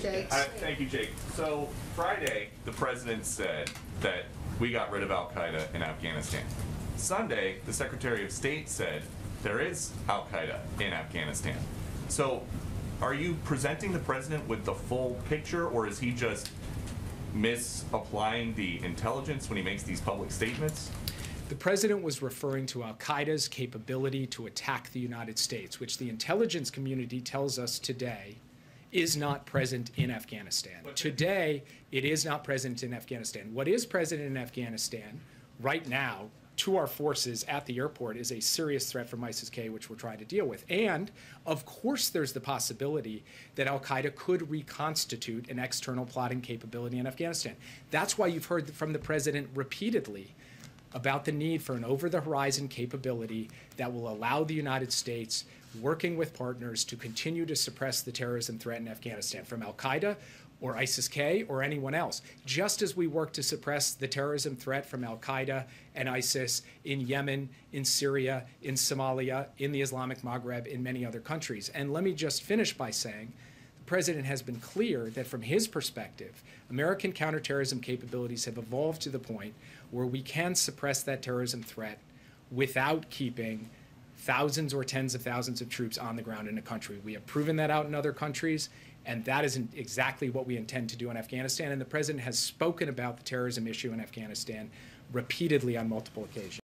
Jake. Uh, Thank you, Jake. So Friday, the president said that we got rid of Al Qaeda in Afghanistan. Sunday, the Secretary of State said there is Al Qaeda in Afghanistan. So, are you presenting the president with the full picture, or is he just misapplying the intelligence when he makes these public statements? The president was referring to Al Qaeda's capability to attack the United States, which the intelligence community tells us today is not present in Afghanistan. Today, it is not present in Afghanistan. What is present in Afghanistan right now to our forces at the airport is a serious threat from ISIS K, which we're trying to deal with. And of course, there's the possibility that Al Qaeda could reconstitute an external plotting capability in Afghanistan. That's why you've heard from the president repeatedly about the need for an over the horizon capability that will allow the United States, working with partners, to continue to suppress the terrorism threat in Afghanistan from Al Qaeda or ISIS K or anyone else, just as we work to suppress the terrorism threat from Al Qaeda and ISIS in Yemen, in Syria, in Somalia, in the Islamic Maghreb, in many other countries. And let me just finish by saying president has been clear that from his perspective, American counterterrorism capabilities have evolved to the point where we can suppress that terrorism threat without keeping thousands or tens of thousands of troops on the ground in a country. We have proven that out in other countries, and that isn't exactly what we intend to do in Afghanistan. And the president has spoken about the terrorism issue in Afghanistan repeatedly on multiple occasions.